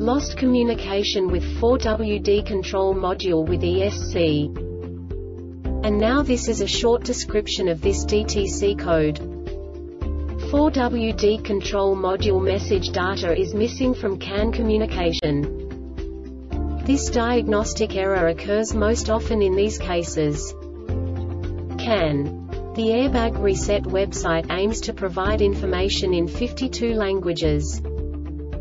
Lost communication with 4WD control module with ESC. And now this is a short description of this DTC code. 4WD control module message data is missing from CAN communication. This diagnostic error occurs most often in these cases. CAN. The Airbag Reset website aims to provide information in 52 languages.